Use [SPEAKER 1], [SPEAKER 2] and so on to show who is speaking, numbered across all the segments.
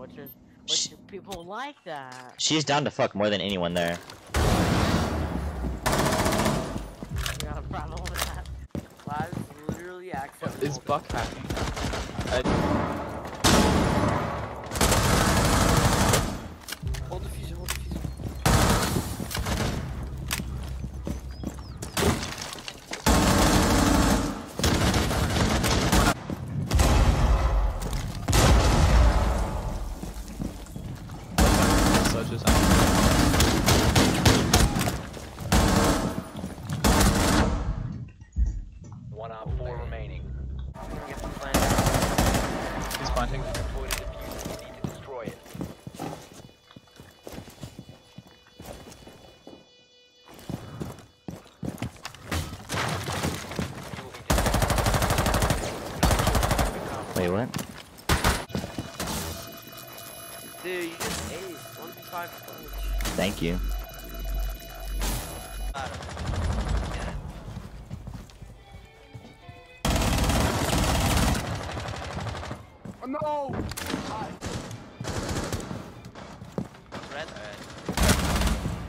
[SPEAKER 1] answers. But
[SPEAKER 2] Sh-
[SPEAKER 1] people like that.
[SPEAKER 2] She's down to fuck more than anyone there.
[SPEAKER 1] You got a problem with that?
[SPEAKER 3] That is literally acceptable.
[SPEAKER 4] Is Buck happy? I,
[SPEAKER 5] detected.
[SPEAKER 2] Wait, what?
[SPEAKER 3] Dude, you just aced. 1v5 punch.
[SPEAKER 2] Thank you.
[SPEAKER 3] No!
[SPEAKER 6] Red.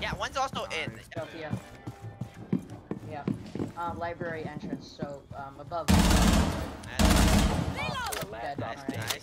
[SPEAKER 6] Yeah, one's also in.
[SPEAKER 7] Sophia. Yeah. Um, library entrance, so, um, above.
[SPEAKER 6] Nice.
[SPEAKER 5] Op four, last
[SPEAKER 7] Dead,
[SPEAKER 5] op
[SPEAKER 7] alright.
[SPEAKER 5] standing.
[SPEAKER 6] Nice.